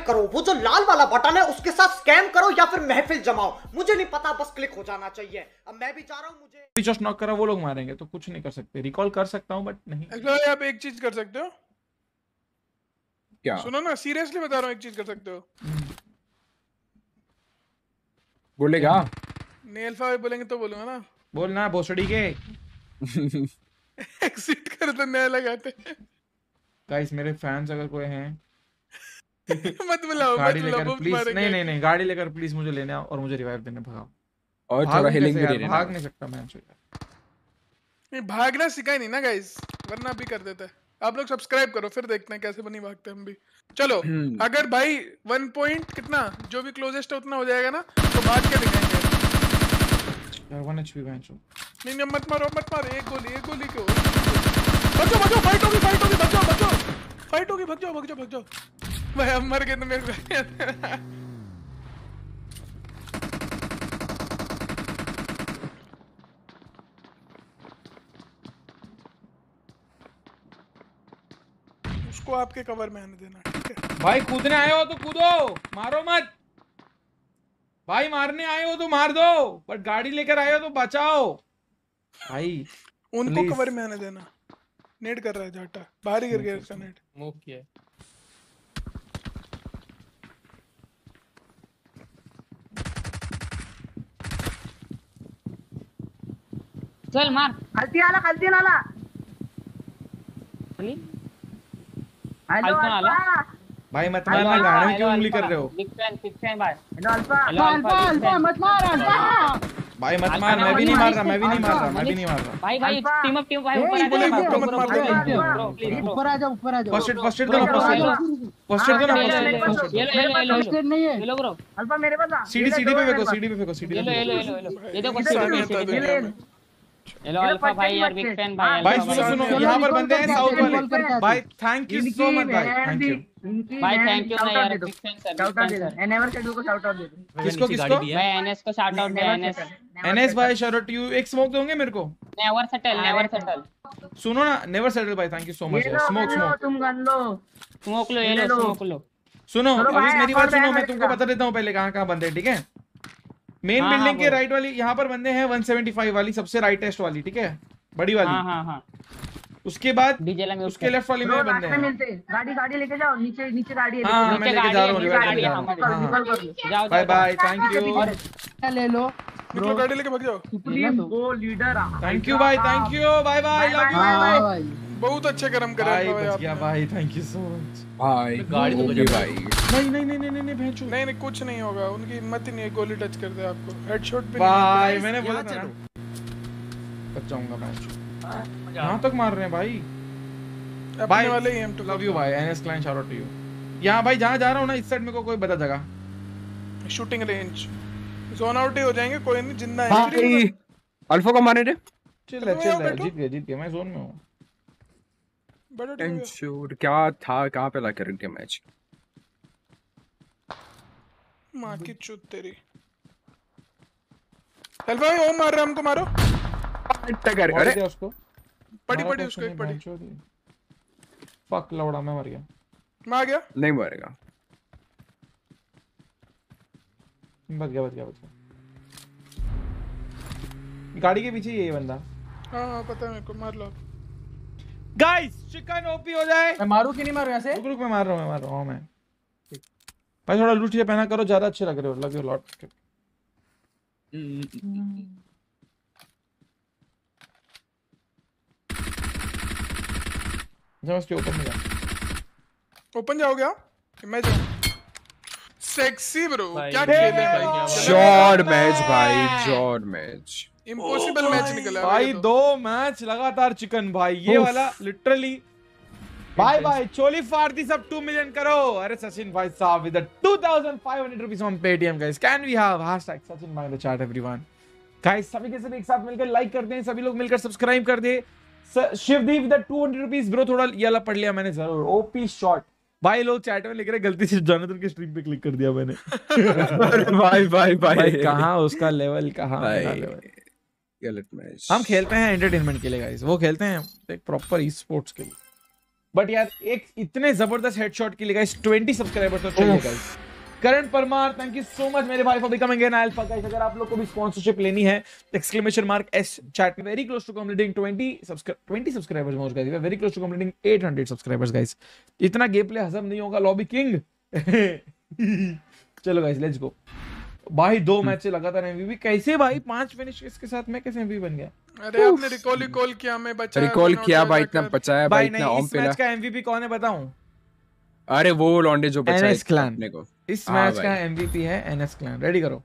Subscribe करो। वो जो लाल वाला बटन है उसके साथ स्कैम करो या फिर महफिल जमाओ। मुझे नहीं पता बस क्लिक हो जाना चाहिए। अब मैं भी जा रहा हूँ मुझे पिचोस नॉक करा वो लोग मारेंगे तो कुछ नहीं कर सकते। रिकॉल कर सकता हूँ बट नहीं। आप एक चीज़ कर सकते हो? क्या? सुनो ना सीरियसली बता रहा हूँ एक चीज़ कर सकते हो? बोलेगा नेल्फा भाई बोलेंगे तो बोलूँगा ना। बोलना भोसड़ी के। एक्सिट कर तो नया लगाते गाइस मेरे फैंस अगर कोई हैं मत बुलाओ गाड़ी लेकर प्लीज़ नहीं नहीं नहीं गाड़ी लेकर प्लीज़ मुझे लेने आओ और मुझे रिवाइव देने भगाओ और थोड़ा हिलिंग भी यार? दे भाग नहीं सकता मैं। नहीं भागना सिखाई नहीं ना गाइस वरना भी कर देता। है आप लोग सब्सक्राइब करो फिर देखते हैं कैसे बनी भागते हम भी। चलो हम्म। अगर भाई वन पॉइंट कितना जो भी क्लोजेस्ट है उतना हो जाएगा ना तो भाग के दिखाएँगे। यार वन एचपी बेंच नहीं नहीं मत मारो मत मारो एक गोली एक गोली क्यों? बचो बचो फाइट होगी फाइट होगी बचो बचो। फाइट होगी भाग जाओ भाग जाओ भाग जाओ। मैं अब मर गए तो मेरे को उसको आपके कवर में आने देना ठीक है? भाई कूदने आए हो तो कूदो मारो मत। भाई मारने आए हो तो मार दो बट गाड़ी लेकर आए हो तो बचाओ। भाई उनको. कवर में आने देना। नेट कर रहा है जाटा। बाहर ही गिर गया इसका नेट। मूव किया। चल मार. खालती आला खालती आला? भाई मत मारना गाने में क्यों उंगली कर रहे हो? बिग फ़ैन बिग फ़ैन भाई हॅलो अल्फ़ा. हेलो अल्फ़ा मत मार अल्फ़ा. भाई मत मार मैं भी नहीं मार. रहा मैं भी नहीं मार रहा मैं भी नहीं मार रहा। भाई भाई टीम अप टीम भाई ऊपर आ जाओ मत मार, ऊपर आ जाओ. ऊपर आ जाओ. फ़र्स्ट एड फ़र्स्ट एड दो ना फ़र्स्ट एड फ़र्स्ट एड दो ना फ़र्स्ट ये एड लो ये लो ये लो ये लो फ़र्स्ट नहीं है. ये लो ब्रो अल्फ़ा मेरे पास आ सीडी सीडी पे फेंको सीडी पे फेंको सीडी ये लो ये लो ये लो ये लो ये देखो सीडी पे। था सीडी दुनिया पे में। ये लो अल्फ़ा भाई यार बिग फ़ैन भाई भाई सुनो सुनो यहाँ पर बंदे हैं साउथ वाले। भाई थैंक यू सो मच भाई। थैंक यू भाई थैंक यू ना यार big fan sir shout out दे। दो सर एनेवर को शाउट आउट दे दो। किसको किसको मैं एनएस को शाउट आउट दे एनएस एनएस भाई शरट यू एक स्मोक दोगे मेरे को? नेवर सेटल नेवर सेटल सुनो ना नेवर सेटल भाई thank you so much smoke smoke तुम गन लो। स्मोक लो ये लो। स्मोक लो। सुनो अभी मेरी बात सुनो मैं तुमको बता देता हूँ पहले कहाँ कहाँ बंदे हैं, ठीक है? मेन हाँ, बिल्डिंग हाँ, के राइट वाली यहाँ पर बंदे हैं 175 वाली सबसे राइट टेस्ट वाली ठीक है? बड़ी हाँ वाली। हाँ हाँ हाँ. उसके बाद उसके लेफ़्ट वाली में बंदे हैं। मिलते गाड़ी गाड़ी लेके जाओ नीचे नीचे गाड़ी है। हाँ मैं लेके जा रहा हूँ है, है, हूँ हाँ लो। जाओ बाय जाओ। बाय थैंक यू ले लो? निकलो गाड़ी लेके भाग जाओ। सुप्रीम वो लीडर थैंक यू भाई thank you bye bye love you हाँ बहुत अच्छे कर्म करे भाई भाई बच गया भाई थैंक यू सो मच भाई गाड़ी तो बजा भाई। नहीं नहीं नहीं नहीं नहीं भेजो। नहीं नहीं कुछ नहीं होगा। उनकी हिम्मत ही नहीं है गोली टच कर दे आपको। हेडशॉट भी भाई मैंने बोला था बच जाऊँगा मैच यहाँ तक मार रहे हैं भाई। अपने वाले ही तो लव यू भाई NS client shout out to you यहाँ भाई जहाँ जा रहा हूँ ना इस साइड मेरे को कोई बता जगह शूटिंग रेंज जोन आउट ही हो जाएँगे कोई नहीं ज़िंदा है। अल्फ़ा को मारने दे चिल चिल। जीत गए जीत गए मैं जोन में हूँ। बड़ा इंश्योर क्या था? कहाँ पे ला कर इंडिया मैच माँ की चुत तेरी। चल भाई ओम मार रहा हमको मारो। टगर मार अरे। उसको। पड़ी पड़ी तो उसको एक पड़ी। फक लौड़ा मैं मर गया। मैं आ गया। नहीं मरेगा। बच गया बच गया बच गया। गाड़ी के पीछे यही बंदा। हाँ हाँ पता है मेरे को मार लो। गाइस चिकन ओपी हो जाए। मैं मारू कि नहीं मारू ऐसे? रुक रुक मैं मार रहा हूँ मैं मार रहा हूँ मैं। भाई थोड़ा लूट ये पहना करो ज़्यादा अच्छे लग रहे हो लव यू लॉट उसके ऊपर में जा ओपन जाओगे आप कि मैं जाऊँ सेक्सी ब्रो क्या खेले भाई, भाई क्या जॉर्ड मैच भाई जॉर्ड मैच इम्पॉसिबल मैच निकला भाई तो। दो मैच लगातार चिकन भाई ये वाला लिटरली बाय बाय चोली दी सब 2 मिलियन करो। अरे सचिन भाई साहब with 2500 rupees on Paytm guys can we have hashtag Sachin भाई द चैट एवरीवन गाइस सभी के सभी एक साथ मिलकर लाइक कर दें सभी लोग मिलकर सब्सक्राइब कर दे। शिवदीप द 200 रुपीस ब्रो थोड़ा ये वाला पढ़ लिया मैंने ज़रूर। ओपी शॉट भाई लोग चैट में लिख रहे गलती से जोनाथन के स्ट्रीम पे क्लिक कर दिया मैंने। भाई भाई भाई। भाई कहाँ उसका लेवल कहाँ भाई हम खेलते हैं एंटरटेनमेंट के लिए गाइस वो खेलते हैं एक प्रॉपर ई स्पोर्ट्स के लिए. बट यार एक इतने ज़बरदस्त हेडशॉट के लिए गाइस 20 सब्सक्राइबर्स तो चाहिए guys Karan Parmar thank you so much मेरे भाई for becoming an alpha guys अगर आप लोग को भी स्पॉन्सरशिप लेनी है एक्सक्लेमेशन मार्क एस चैट में very close to completing 20 subscribe 20 subscribers more guys very close to completing 800 subscribers guys इतना गेम प्ले हजम नहीं होगा लॉबी किंग चलो गाइस लेट्स गो भाई दो मैच से लगातार एमवीपी कैसे भाई पाँच फिनिश इसके साथ मैं कैसे एमवीपी बन गया? अरे आपने रिकॉल रिकॉल किया मैं बचा रिकॉल किया भाई इतना बचाया भाई इतना ओम ऑन इस पे मैच का एमवीपी कौन है बताऊँ? अरे वो लॉन्डे जो बचाया एनएस क्लैन को। इस हाँ मैच का एमवीपी है एनएस क्लैन रेडी करो।